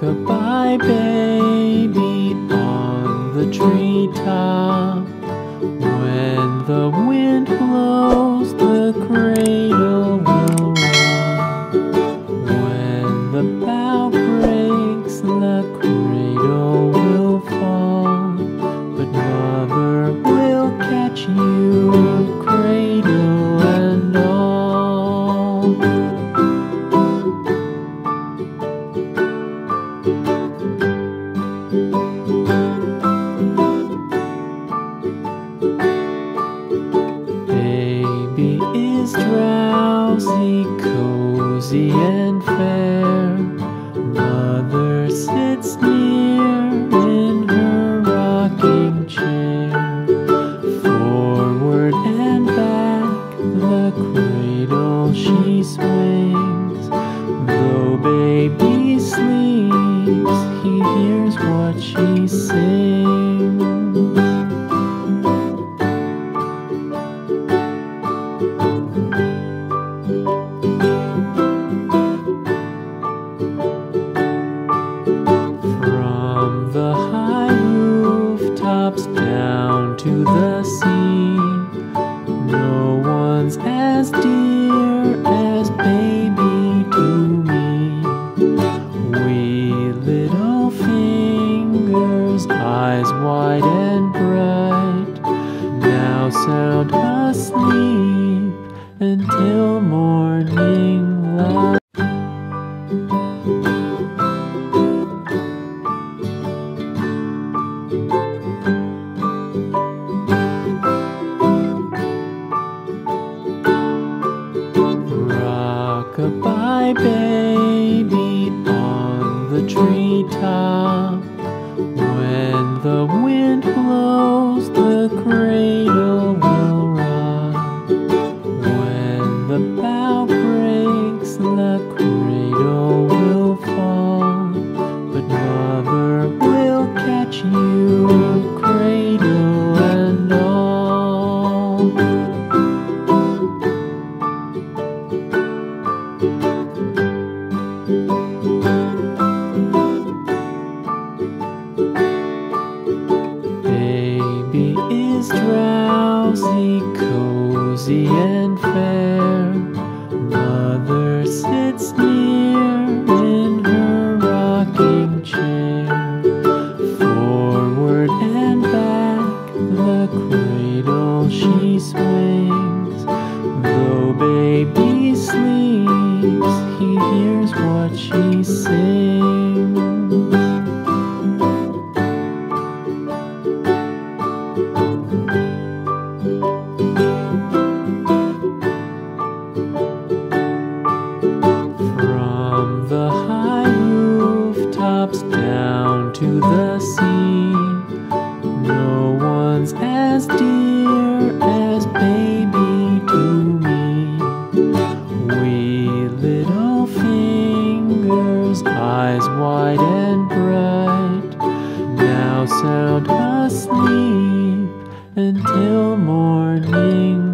Goodbye, baby, on the treetop when the wind blows. Cozy and catch you, swings. Though baby sleeps, he hears what she sings. wide and bright, now sound asleep until morning.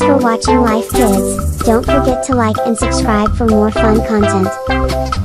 Thanks for watching LifeKidz, don't forget to like and subscribe for more fun content.